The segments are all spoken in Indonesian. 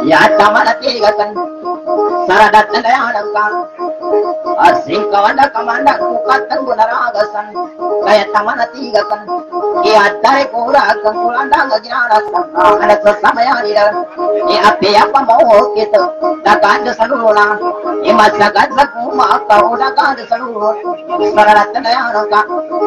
Ya tamana tigakan saradat nalayanangkan asing kawanda kamanda kukatan gunaragasan kaya tamana tigakan iatare kura kang kulanda ngaginara anak sesama yang di dalam i api apa mau kita nakanda salula i masagat sa kuma kau nakanda salula saradat nalayanangkan ka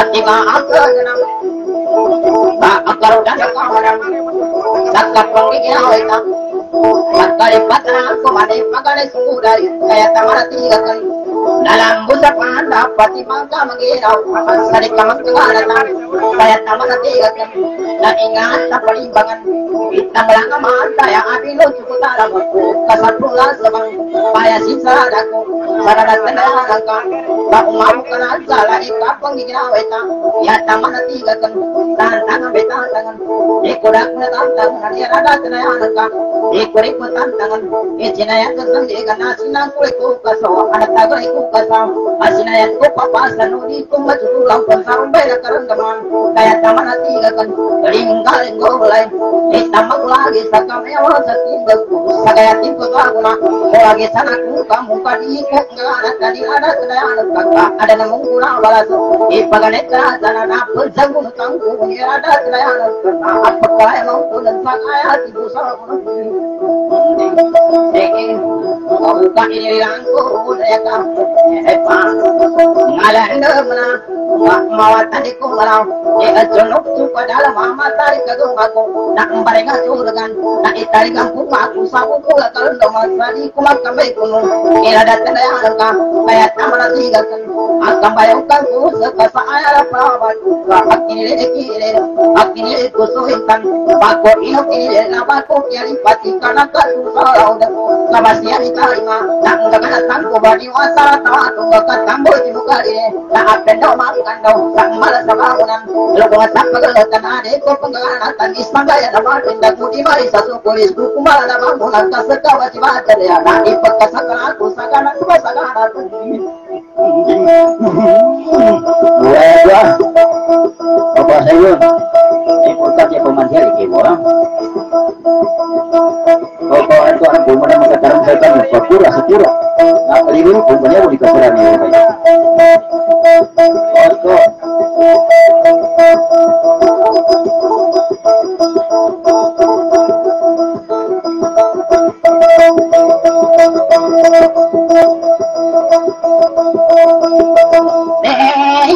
அத்திமா ஆக்ரோஜனம் dalam busa panda pati mangka manginaw sari kamang kangalatan kaya tama na tigakan na ingat sa palimbangan itang lang naman kaya abilo cukutara mo kasapula sa bang kaya sisarada ko sarada tanayanan ka na umamu ka na sala ikapang giginawa ita ya tama na tigakan tantangan betantangan ikudak na tantangan nirada tanayanan ka ikurik mo tantangan. Itinayan ka sandi ka na sinang kulit ko anak tagay ko asinayan ko papasan udi ko matutulang kung sarumbay na karamdaman kaya tama na tigakan ringgaling ko ulay itamag lagi sa kamayawa sa tindag ko sa kaya tinko sa aguna lagi sana ko kamu kadiko ngana tadi ada sedayan kakak ada namung kurang balas ipaganit ka sana na pulsagun tangku ada sedayan kakak apa kaya mau tulen sa kaya tibu sa kuno Dingin, buka ini langku saya kamu Epa, ngalah mana mawatan di kumalau ya jonok tu padahal mama tarik ke aku nak mereka surgan nak itari aku sabu pula kalau doma sadi kumak kambai kuno ira datang ya angka kayak tamana tiga kan akan bayangkan ku sekasa ayah prabat akini le kire akini le kusuhinkan bako ino kire na bako kiari pati kana ka susarau da nak ngagana tangko bani wasa tawa tungga ka tambo di bukari na apendo makando sang malas sa bangunan logo sa pagalatan ade ko panggalatan ismagaya na batin da kuti mari sa sukulis ku kumala na bangunan ka sa kawa si Wah, apa saya? Ikutat ya pemanjir ke orang. Apa itu anak yang mengatakan saya kan sepura sepura. Nah, kali ini rumahnya mau dikatakan ya. Oke. Matimbuk malalang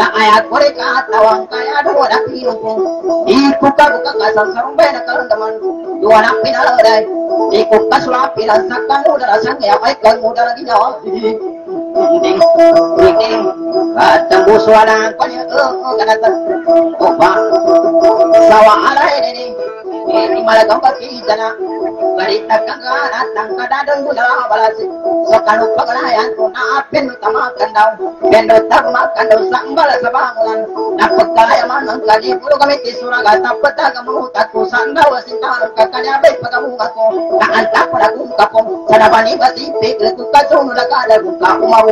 ayat ko rin ka tawang kaya dawa na pinupong Iku ka ko ka sa sarumbay na karandaman Dua na pinaladay Iku ka sulapi na sa kanuda na sang yapay kanuda na ginawa ding ding ding katang buswana ko niya ko kanata opa sawa ala ini ini malagang pakita na Barita kagarat ang kadadong mula balasi Sa kanong paglayan ko na apin tamakan daw Kendo tamakan daw sa ambala sa bangulan Napagkayaman ng kalipulo kami tisuraga Tapataga mo tatko sa andaw Sintarong kakanyabay pagamunga ko Naanta ko na kung kapong Sa nabani basipik Lato ka sunod na kadagun ka Umaru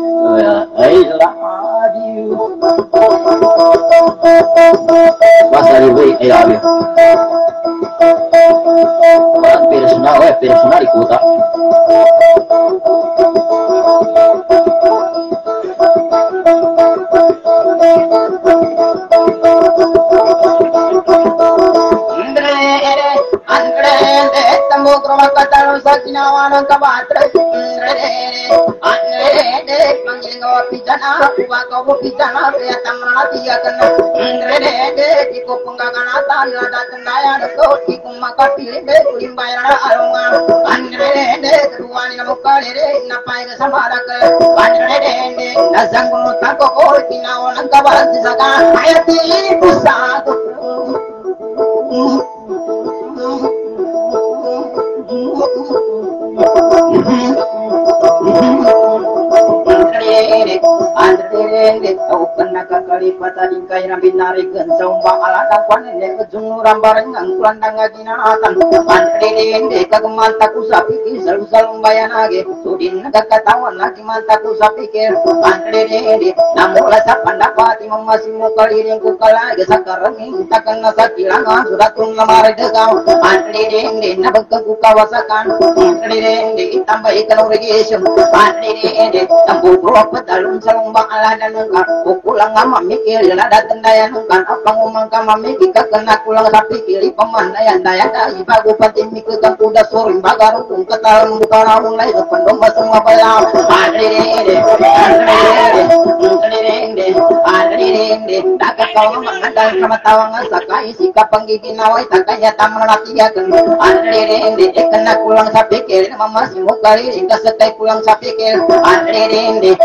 Vas a salir, güey, el labio. Pero es una, güey, pero es una ricuta. அன்றே அன்றே தம்பூத்திரம் கட்டணம் சக்கினவானம் கபாத்திரம் Ayati Andre, au kena kakali pata ingkai nabi nari gensau bangala takwan ne kejung rambareng angkulan danga ginatan. Andre, kageman taku sapi kisal usal bayana ge sudin kakatawan lagi mantaku sapi ke. Andre, namula sapandapati mamasi mukali ringku kala ge sakareng takkan nasakilang sudah tun lamar dekau. Andre, nabek kawasakan. Andre, tambah ikan propet dalun salong bangala dan nungka kukulang nga mamikir na datandayan nungkan apang umang ka mamikir ka kena kulang sapi kiri pemandayan daya daya bagu pati mikir kan kuda soring bagarong kung buka rawong lay sa pandong semua bayaw adrede adrede adrede adrede dagat kau mangandal sama tawang sakai sika panggiginawa takanya tamang natiyakan adrede kena kulang sapi kiri. Mama simu kali ringkas sekay kulang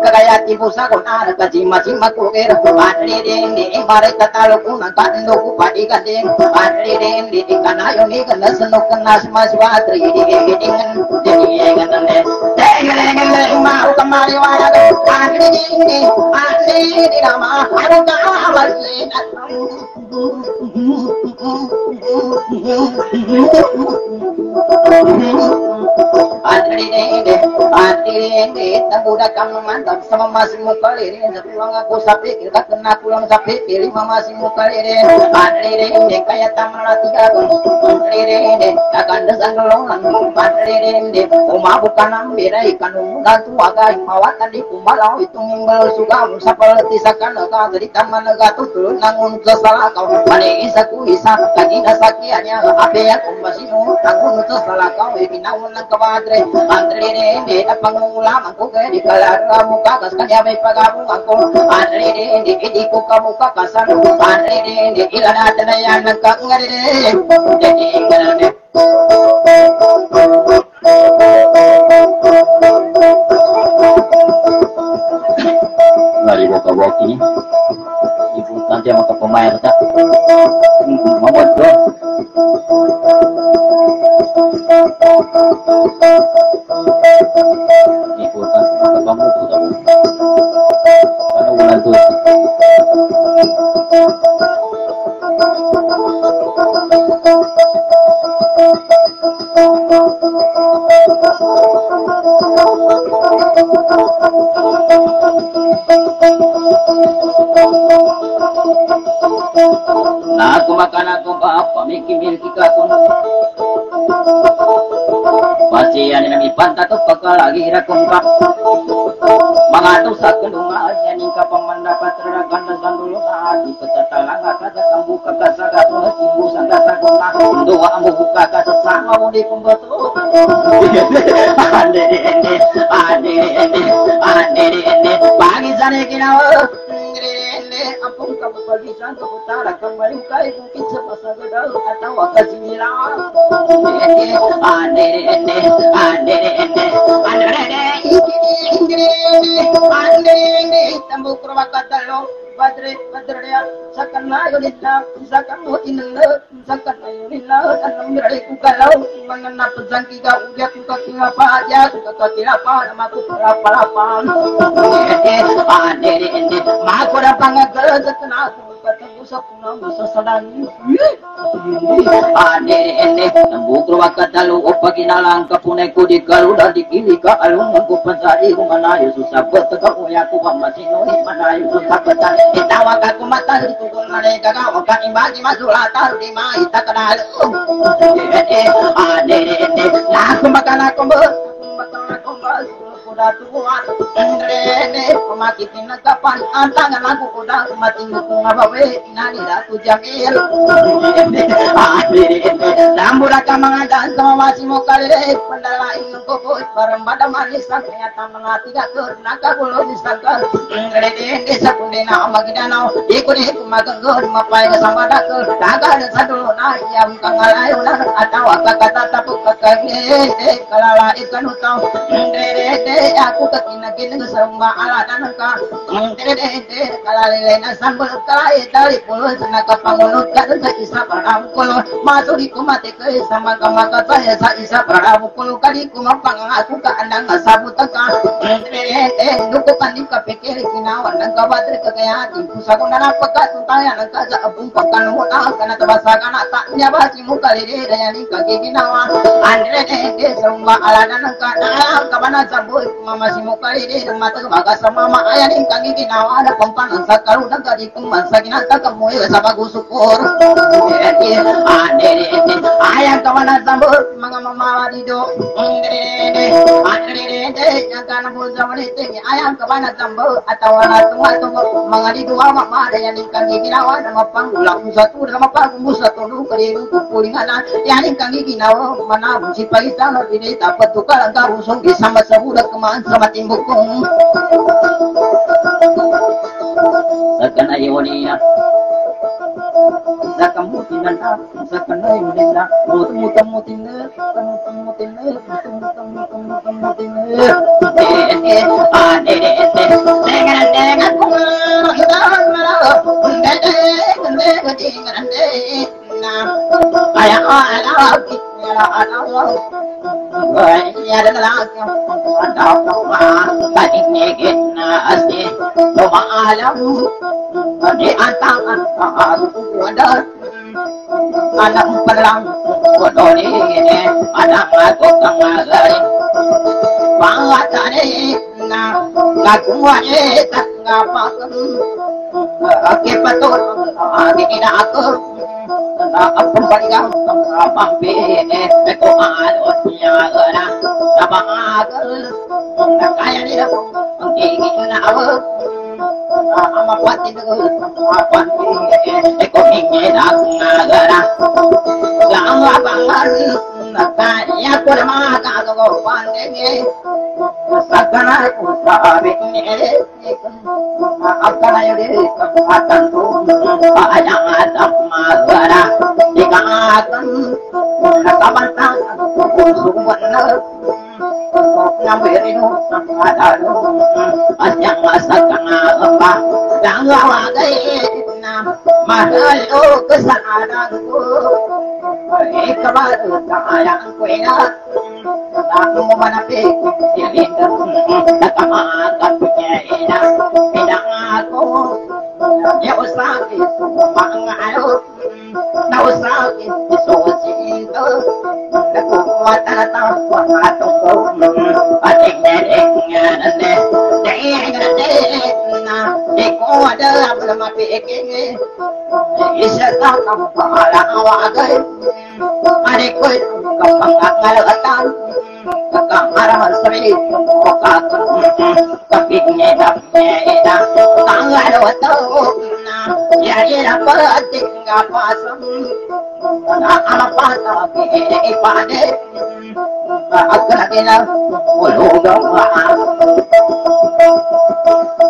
ni ego katali ko ni mata kanina sakianya pangulama ku gari mawa tanpa suara dan sambang gramat kasaya sa isa pernah rukoda anirende anirende kaya tamrana tiagan anirende anirende ida ka ko mangana sa kanggagan tagapagan duku pampangkanatan ikinawan ng kabatre anirende kaya tibusa ko na kajima sima ko kera anirende imare tatalo ko na katindo ko padi kadeng anirende ikanayo ni kana sanok kana mas watri di gedingan di gedingan ne tengen mau kemari waya anirende anirende nama aku kawas Adrede, adrede, tangguda kamu mantap sama pulang aku pulang mama uma bukan ambira ikan umudan tu agak mawatan di kumalau tisakan salah kau, salah kau, ibinaun ng kabadre, andre ne na pangungulam ko kaya di kalara muka kas kanya may pagabong ako andre ne ko kamuka kasan andre ne ilan natin na yan nagkakangari ne hindi dari Walibaka Waki Ibutan dia makapamayar ta Mamod do Ibutan makapamuto ta Ano wala do Thank you. నాకు మకనకు పాపమికి మిల్కికకు pasian ini pantat pekal lagi rakumpa mengatu sakendung aja ningka pemandapat terakan dan sandulu hati pecata langka kaca kambu kakak saga tuh simbu sangka sakuna doa ambu buka kaca sama undi pembetul oh, ande Ande ande Pagi sana ginawa Ande Apong kapapagisan ko Tara kang malingkay Kung kinsa pasagadaw Atawa ka sinila Ande ande Ande ande Ande ande Ande Tambu kurwakatalo Badre badrya sakanayonin na sakanutin na sakanayonin na anong miray ko kalaw mga napazangki ka ugat ko kakinga pa ya ko kakatira pa na makupara para pa ane ane makura pangagal sakana ko katang usap na masasadani ane ane nambukro wakatalo o paginalang kapunay ko di kaluda di kili ka alung ko pansari ko manayo susabot ka uya ko masino manayo susabot itawa ka kumatan tukul mane kaga waka imbaji masula taru di mai takana ade ade na kumakana kumbo kumakana kumbo kuda tuan ndrene kumakitin kapan antangan aku kuda kumatin kungabawe inani ade lambura kamangadan sama masih mau kali pendala ingin koko barang pada manis ternyata mengati gak naka kulo disangkal ndrene desa kundena magidana ikuni kumagang mapai sama dakal daga dan sadulu na yang kangalayo na atawa kakata tapu kakage kalala ikan utang aku kekinagin samba ala dan ka ndrene kalalele na sambal kalai tali pulo senaka pangunut sa isa para kulo masuk di kumate ke sama kamaka saya sa isa kali kumapang aku ka andang sabut ka ndrene nuko kandi ka pikir kinawan nang kabatri kagayati pusago na napaka tuntaya nang na kana tabasa kana ta nya ba si muka. Lere dayani kage ginawa andrene de samba ala nang ka na mama si muka lere mata baga sama ma ayani kage ginawa ada pampan sa karu nang kadi kuman sa ginanta kamoy sa bagusukur andrene ayang kabana samboy mga mama dido andrene andrene yang kana mo zamani te ayang kabana samboy atawana tunga tunga mga dido mama yang kage ginawa na mapangulak satu na mapagumbo sa tulo kare kukulingan na yanin kami ginawa manabong si Paisa na dinay dapat tukar ang karusong isama sa budak kemaan sa matimbok kong Sakan ayawaniya Sakan mutinan na Sakan ayawaniya Mutum mutum mutin na Mutum mutin na Mutum mutum mutum mutum mutin na Dede Ade dede Dengan dengan kumang Hitam malau Dede Dede Dede Kaya ala Kaya ala Ya adalah ada tadi negit nasi cuma alam di antara ada alam perang bodoh ini ada aku kemari pangatane na kakuane tak ngapakan Oke betul, ini aku Apun baligang Abang bine Eko Ya usapin Mga ano Na usapin Isusinto Nakukuha na di ko ada mati ekenge isa ta kampara awagai ari ko kapangal atan kamara sri ka kapigne dappe da kangal wato na yari rapati ngapasam na apata ke ipade agradina uluga Thank you.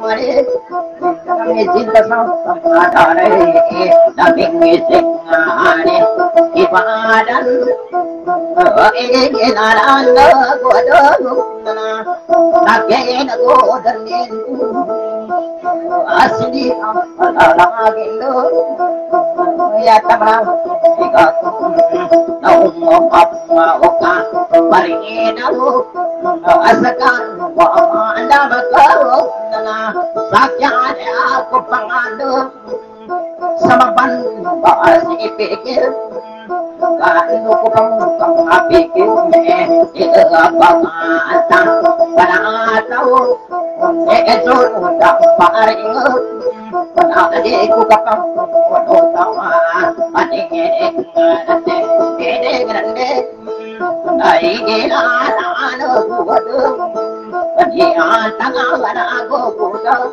mari, kami cinta sama ada nabi ngising ane ibadan ingin ada godong nagen godanin asli lagi lo ya tabang ikaku naum apa oka marina lo asakan anda aku Kain ko kang kapikin me Ito kapamata Panataw Ito utang paringot Panatali ko kapang Panutawa Paningin Nate Ede grande Naigilan Ano kuwadong Panihatang Wala ko kuwadong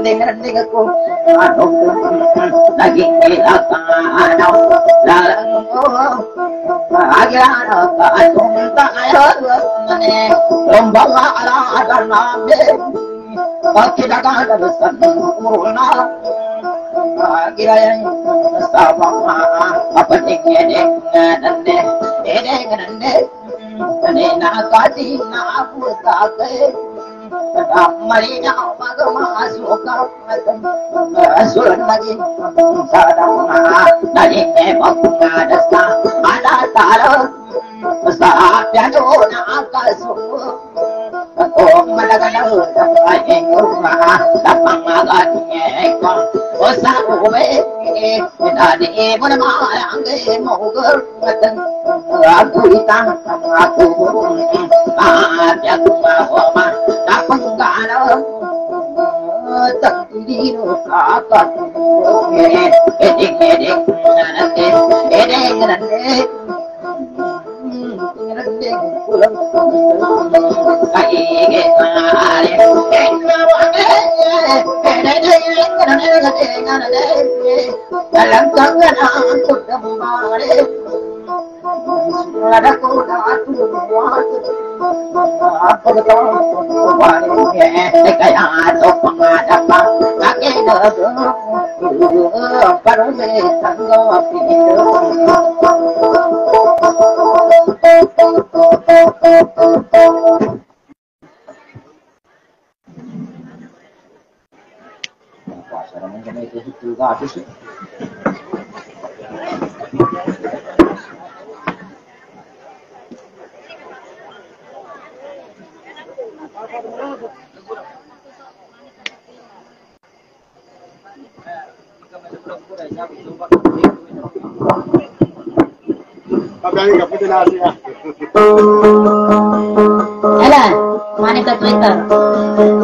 dengan aku lagi dan nabi kita kan yang sama apa tinggi dengan deh dengan deh Nena kasi na aku take Marinya magama suka Asul lagi Sadang Nari emang Dasa Ada taro Saat yang na kasu Kung malagalang Ayeng rumah Lapang agatnya Usa uwe Nadi mo na malang Mo gurmatan Aku itang Aku dino kaka eding eding eding eding eding Thank you. Aku kembali ada kuda aku buat apa betul kembali kayak ada pengadapan kakek dagang baru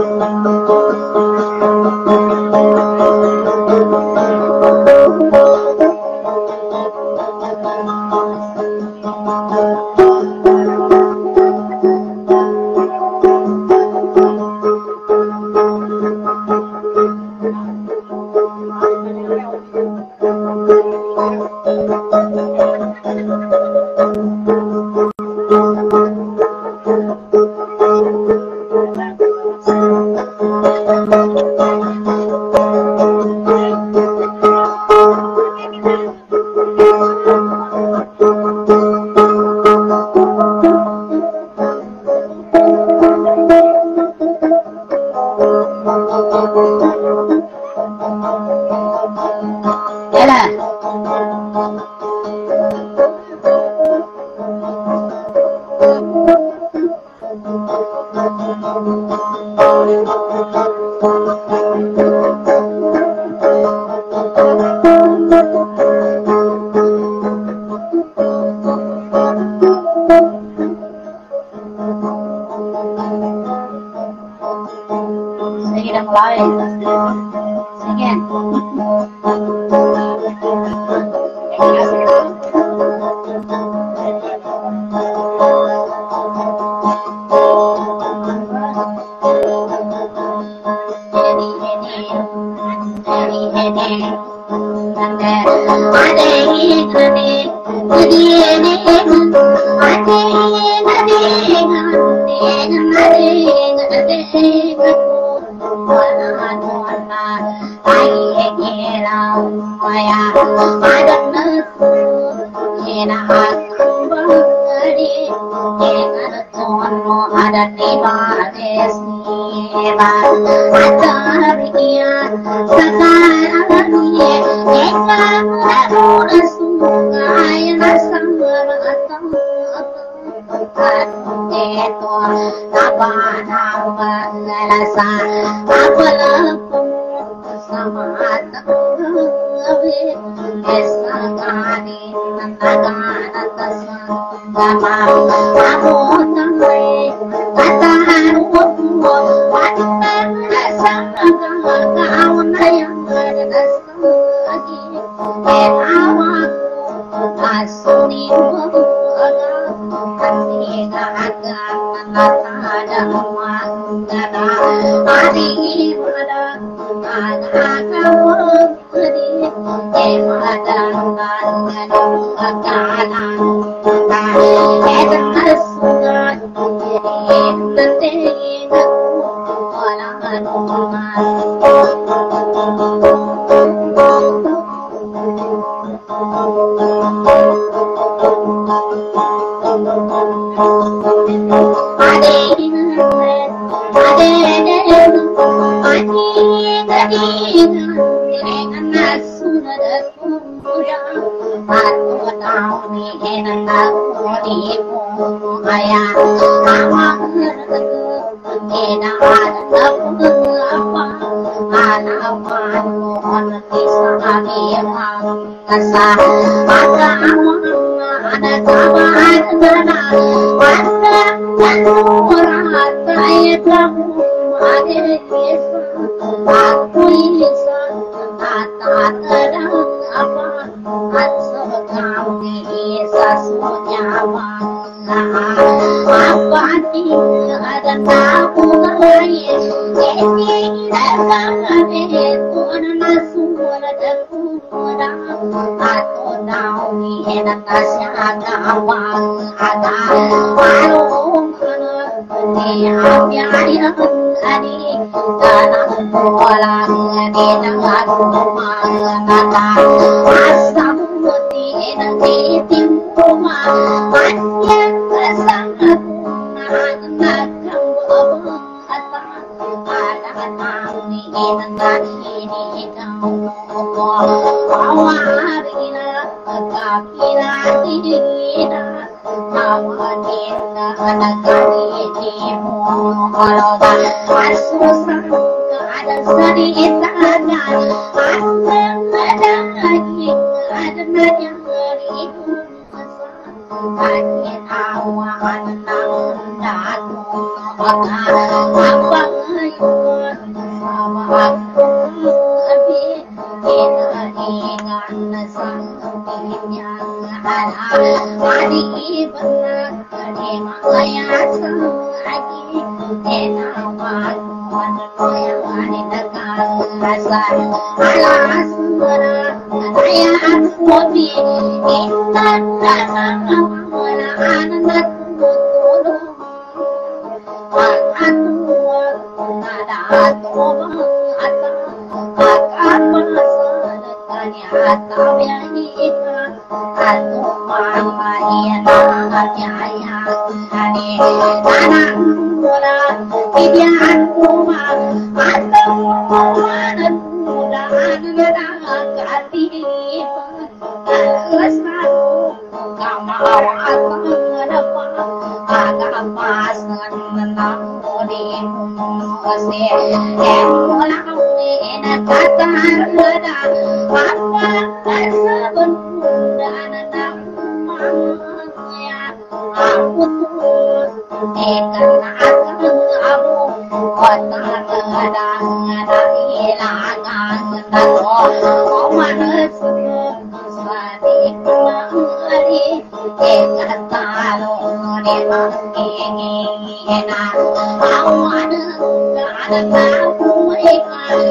I wanna, gotta find a way.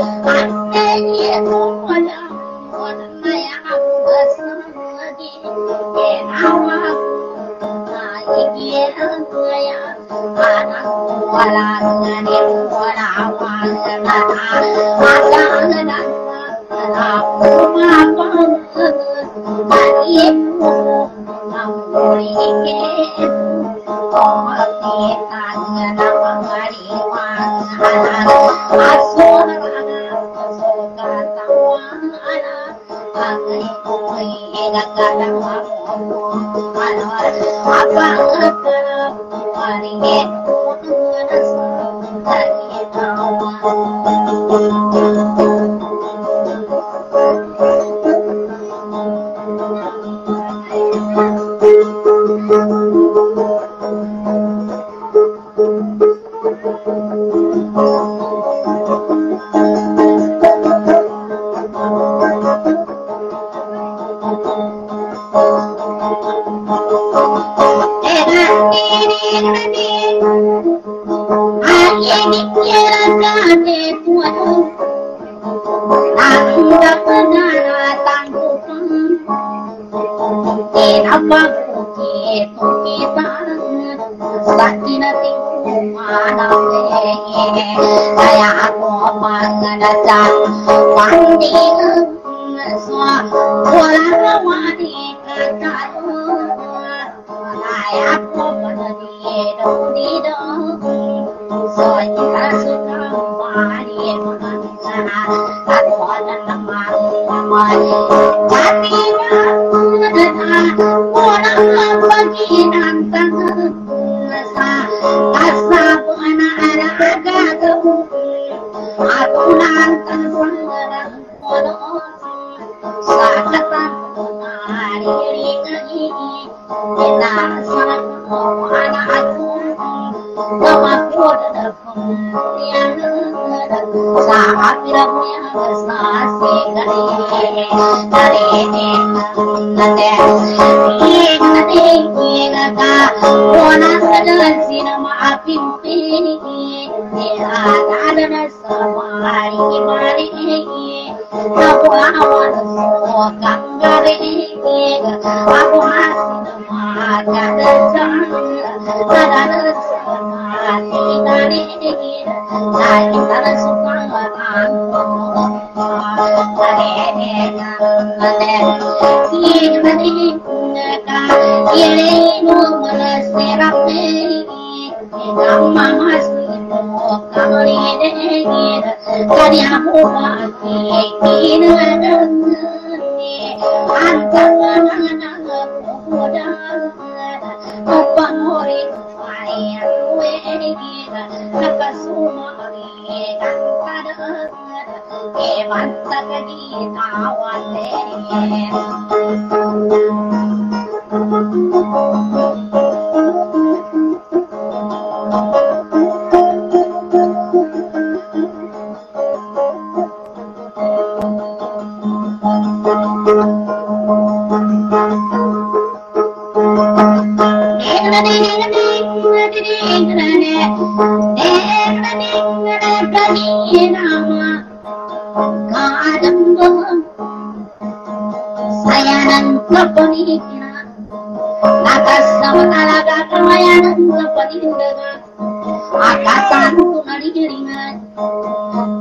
ringan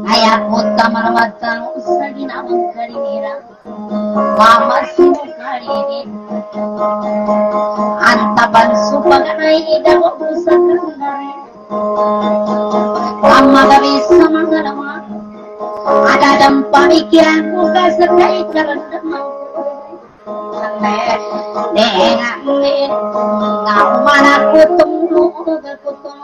Naya kota malamatan usagin abang karimira Mama sinu kariri Antaban supag naida wa busa kandare Amma gabi samanga nama Ada dampa ikiran buka sekai karandamang Nenga nenga mana kutung lu kutung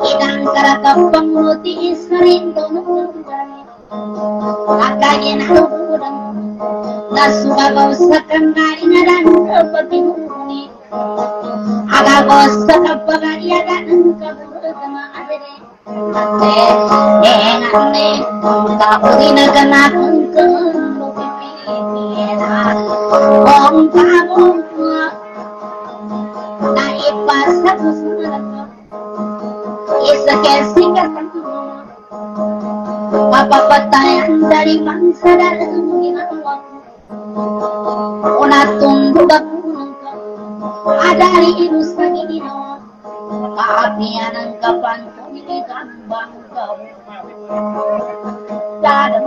Ikan karakapang muti ismarin dono Akagi na hubudang Nasubabaw sa kangari na dan kapatimuni Agabaw sa kapagari agan ang kaburutama adere Ate, nengan ne Kapuri na ganatang Isa kesing katang Papapatayan dari bangsa dalam ginawa Una bangunan Ada ibu sagi ginawa Kaapian ang kapantong gambang kau. Dadang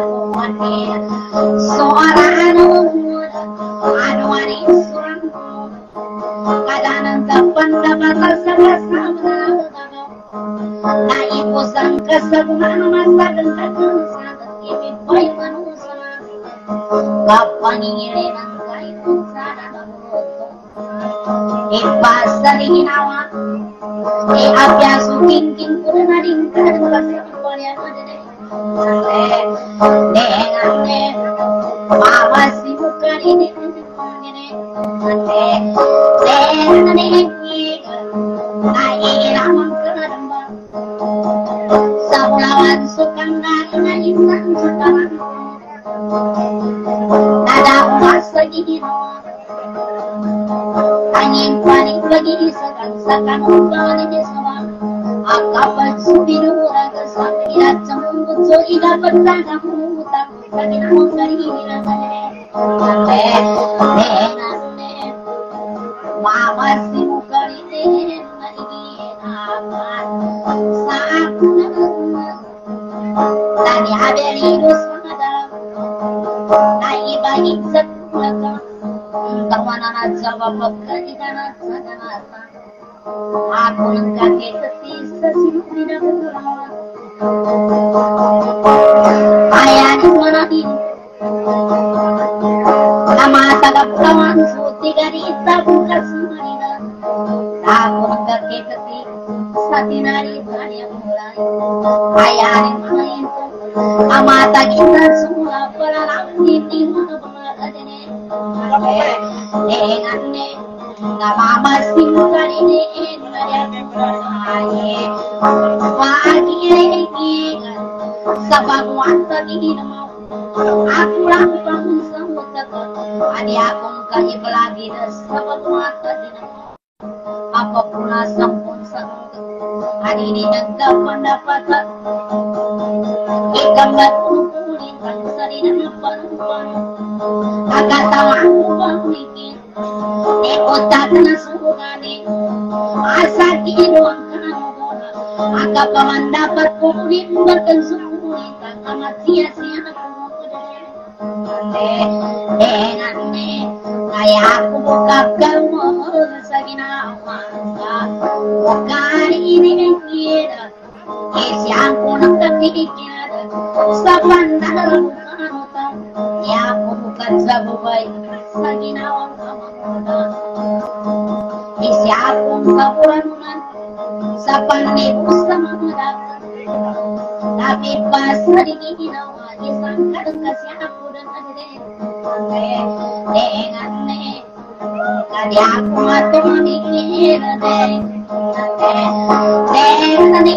Naipusan kasabuhan masa gentakan Sangat ibig bayi manusia Saka kung Ako ng kakitasi sa tadi mo aku lang pang sa mutak ani akong kahibalagi na sa tadi mo apa pula sampun sa ani ni nagkapandapatan ikambat kukulit ang sarili ng panupan Agatawa ko bang ligid Ikotat na sugani Asa kilo ang kanamona Agapaman dapat sukulit Ang amat inigid Isyan ko ng kapikid Sa bandang kanutan Ya akong kapuranunan Sa panibus sa mga dapat Tapi pas sa di ginawa Isang kadang kasi ako dan adin Dengan ne Kadi ako matumamigil Dengan ne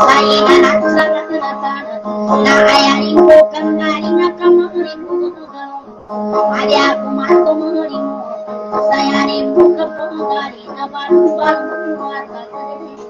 Sa inanak sa katanatan Na ayarin ko kang galing na kamarin mo Kadi ako matumamigil Sayarin mo ka panggali na barong-barong mo at kakalitin Dengan ne mani babesi baturi kan aku aku andi dine nama kuku tangan orang masih udah masih udah ada ada ada aku di kagaya anak itu dari lima puluh tanah baru pernah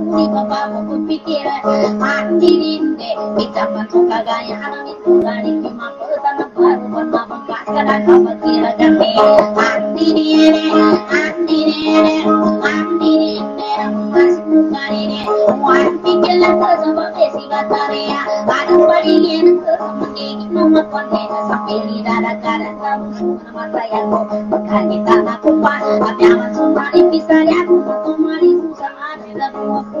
puluh ante dede ante dede ante dede ante dede ante dede punya aku betul lagi ada paling puluh ante dede sakit minum minum kali minum aku ya aku dekat betara ibarat aku payung udah sama ada payung dia aku. Dekat payungan Kuringan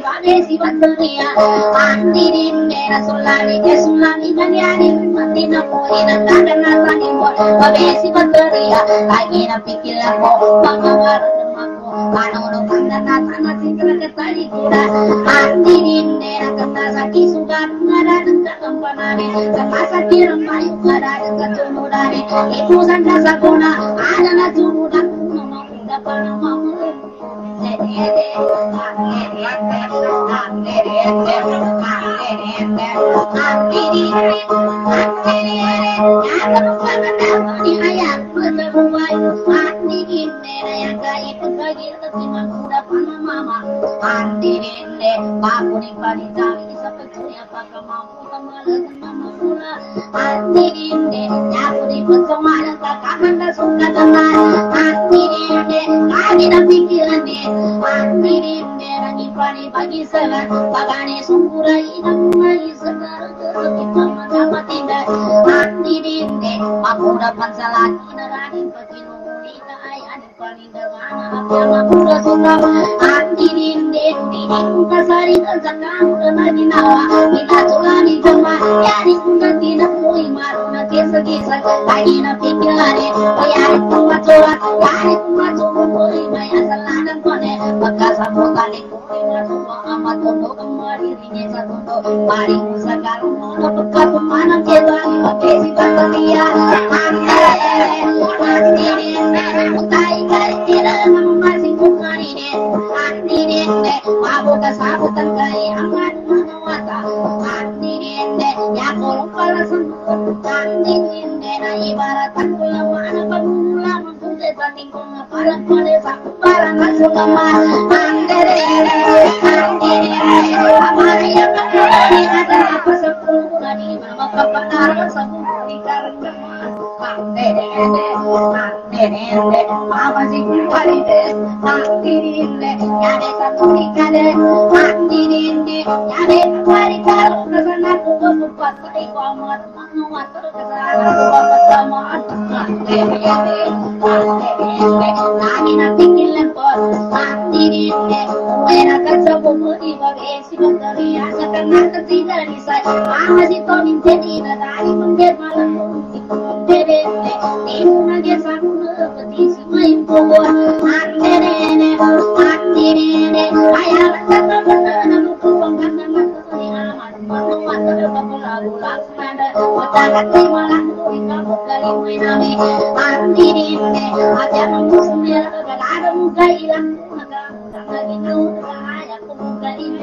baba ini rumah kerja bubai mandi dene mandi dene ibu sangka sakuna mandi dene aku barangkali kudu di bane si batania mandi dene rasulani jesulani kanyani mati napoli nangkana nasani Babesi bateria, lagi na pikir ako, pangawaran ako, ano no kanda na tanah sitra ketali kura, andi dinde na kata saki sugar ngara nengka kampanane, kata saki remayu ngara nengka cunudane, ibu sangka sakona, ada na cunudan kuno mau dapat nama bagi sana pagane sungkura ina kumai sekarang kita mendapat tidak mandi dinde makuda pansalaki narani pakino ina ay ani paling dagana apa makuda suka mandi dinde dinde muka sari kesakang lagi nawa. kita akan semua imam esi menteri asalkan akan tidak disai mama si tonin jadi nadari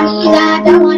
I don't want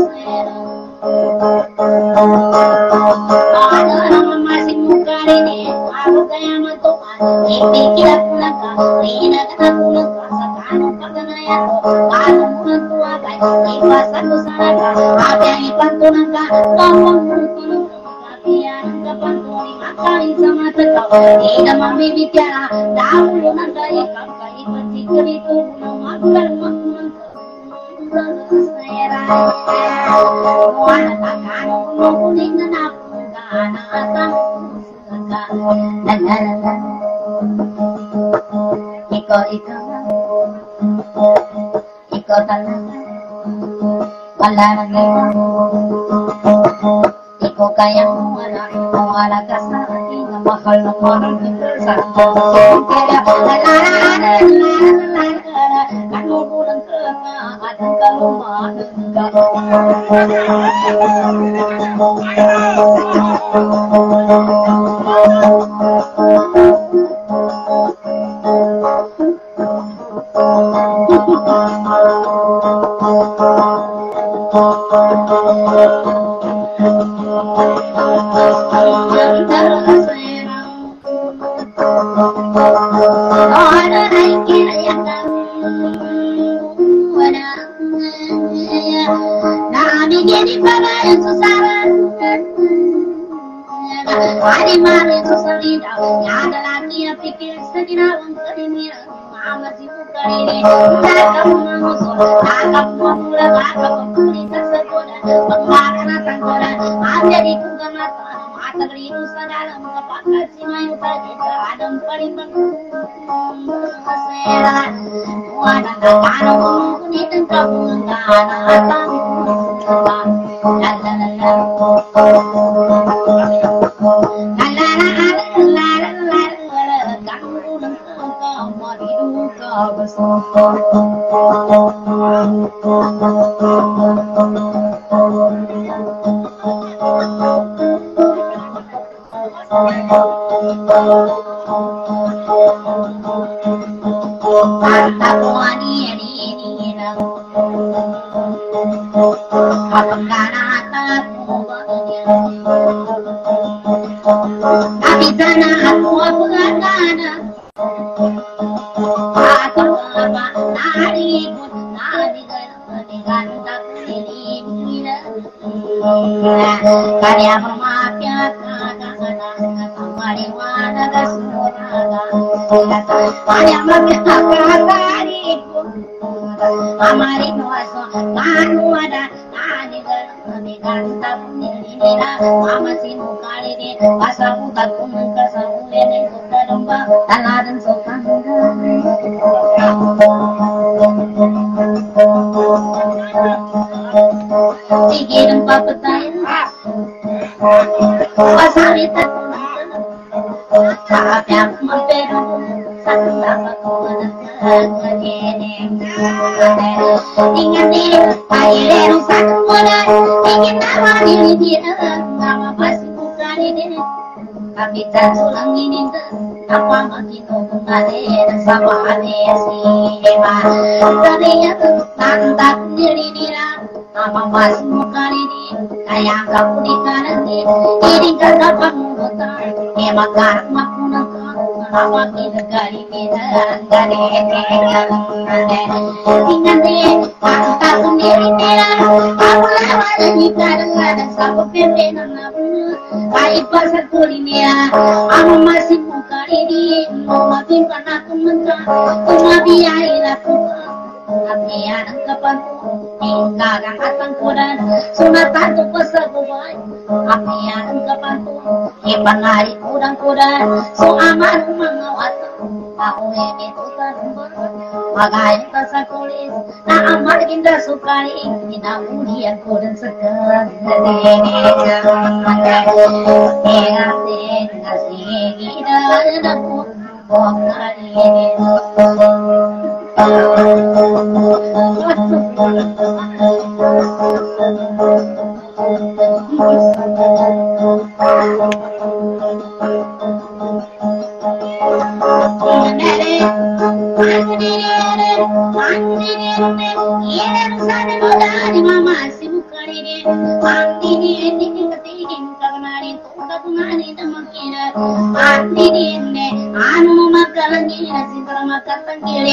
Ikaw ವಿದ್ಯಾ ನಾವು ನನ್ನ wala nang iko kaya mo wala ka sa. kasama ang kalumanan kasuraga Karya mafia kata ribu Amari nuaso kanu ada kungade sama di Aku Sama pimpinan Kahit pa sa kulinia Ako masih muka ini Umatin pa na kumantra Umabiyay na kuka Kamiyan ang kapanto Ikagang at ang kuran Sunatan pa sa buwan Kamiyan ang kapanto Ipanari kurang kuran So aman mga wata Ako ito tanumba Magayon ka sa kulis Na amar ginda sukali Inaunian ko rin sa Ingatin kasi Thank you.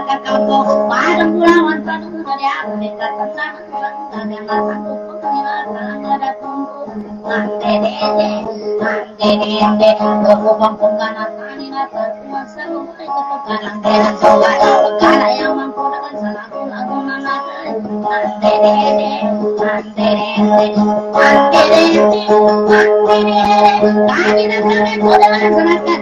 kata kau Pada pulang wantan kuna dia Mereka tentang tuan Tadi mata kuku Terima tangan ada tunggu Mande dede Mande dede Tunggu bangkung kanan Tani nata Tuan seru Mereka kekarang Dengan coba yang mampu Dengan salah Lagu nana Mande dede Mande dede Mande dede Mande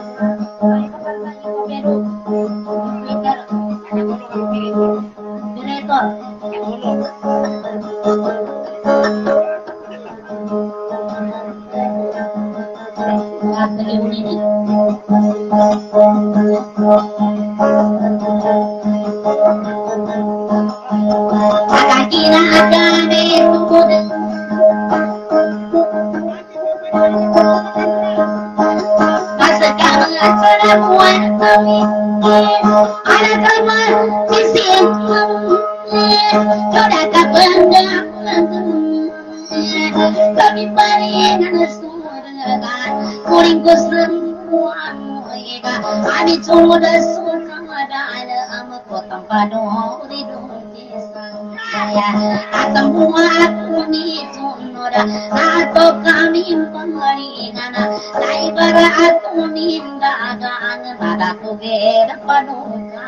llora cuerda kami paringan surga kuring kami cuma pada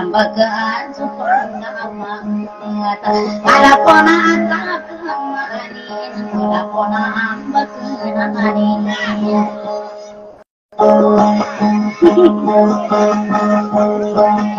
lambagaan sukurang sama mata ala pona antap lamani ala pona ambakeun ani Thank you.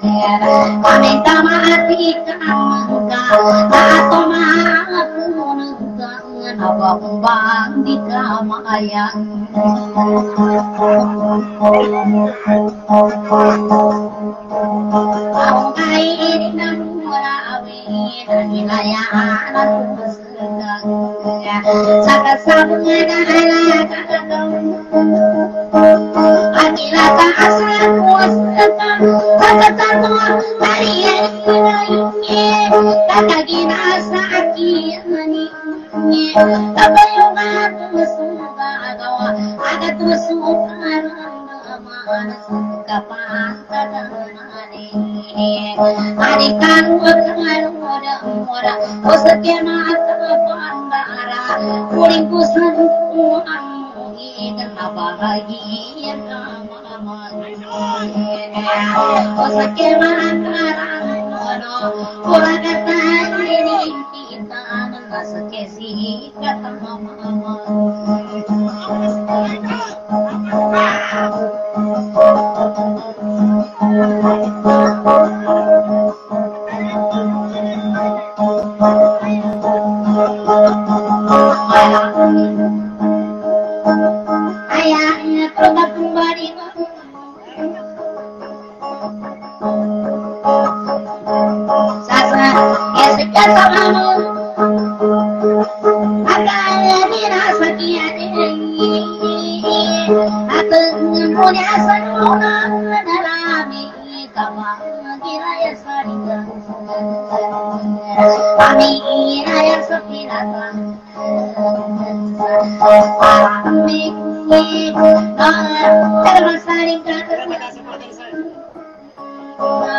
Pamenta maati kaangka Ato maapunangkaan Abang di kamayang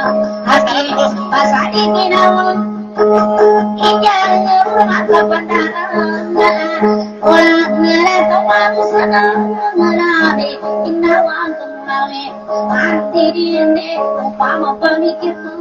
Hati pasadi kinawang Ijang mata pandangan Orang ngeliat orang senang ngelabe Kinawang kembali. Hati dini Upama pemikir Sakas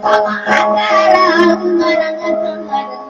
Taman ada ngomong pendapat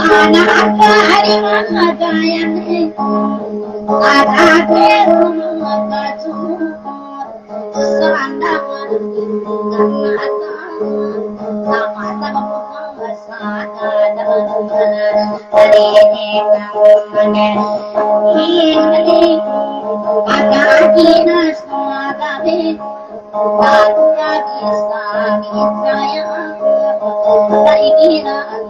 Nama Makan Kama Muda Kagetan Akadua ni nama suping gagana ang akan akan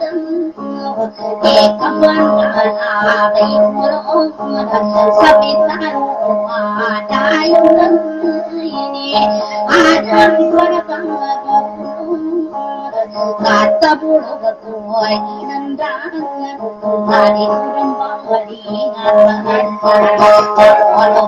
taru ada yung ini ada suara kata bulu ketuai nandang hari rembalingan walau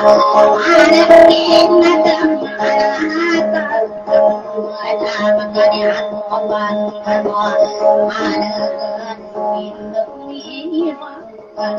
على إنك أنا مقد عن قطعا قطعا على من ذنبه وقد